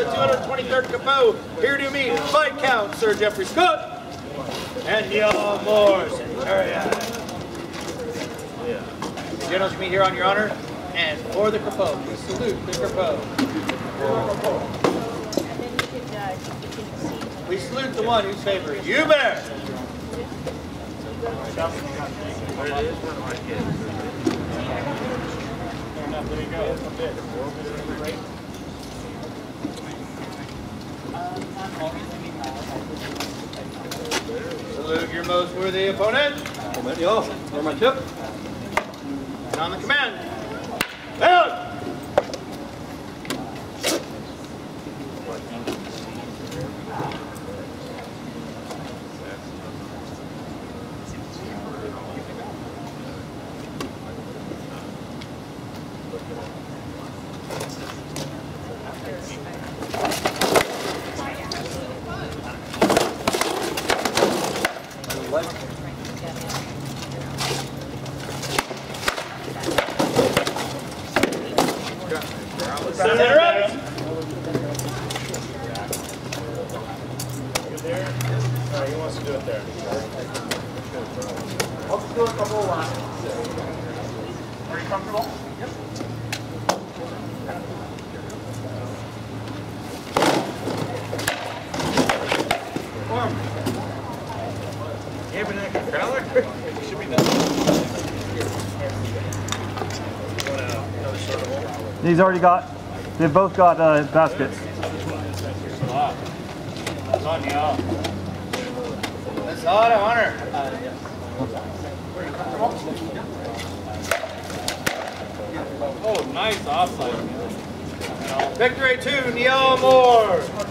of the 223rd Crapaud. here to meet Viscount Sir Geoffrey Scott and Niall Mor. Centurion. The generals meet here on your honor, and for the Crapaud. we salute the Crapaud. We salute the one who's favor you bear. Salute your most worthy opponent. Yo, where my tip? And on the command. Center up. Alright, he wants to do it there. Let's do a couple of lines. Are you comfortable? He's already got, they've both got uh, baskets. That's. Oh, nice offside. Victory to Niall Mor.